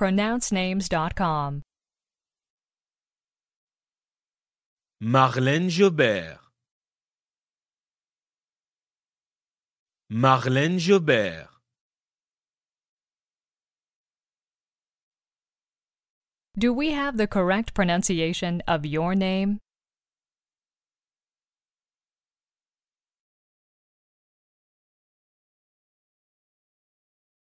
pronouncenames.com. Marlène Jobert. Marlène Jobert. Do we have the correct pronunciation of your name?